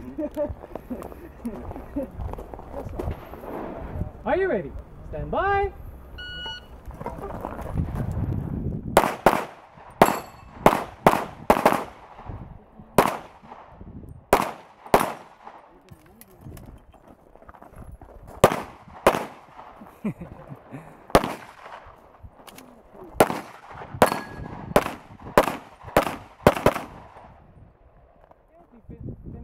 Are you ready? Stand by. Thank you.